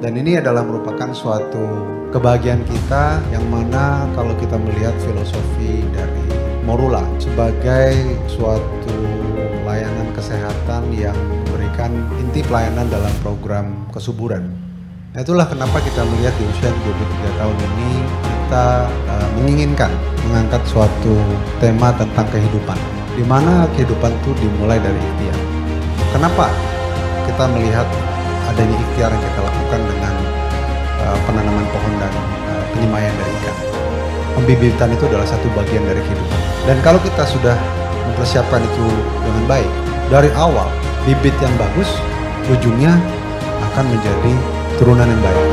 Dan ini adalah merupakan suatu kebahagiaan kita yang mana kalau kita melihat filosofi dari Morula sebagai suatu layanan kesehatan yang memberikan inti pelayanan dalam program kesuburan. Nah, itulah kenapa kita melihat di usia 23 tahun ini kita uh, menginginkan mengangkat suatu tema tentang kehidupan di mana kehidupan itu dimulai dari ikhtiar. Kenapa kita melihat adanya ikhtiar yang kita penanaman pohon dan uh, penyemaian dari ikan. Pembibitan itu adalah satu bagian dari kehidupan. Dan kalau kita sudah mempersiapkan itu dengan baik, dari awal bibit yang bagus, ujungnya akan menjadi turunan yang baik.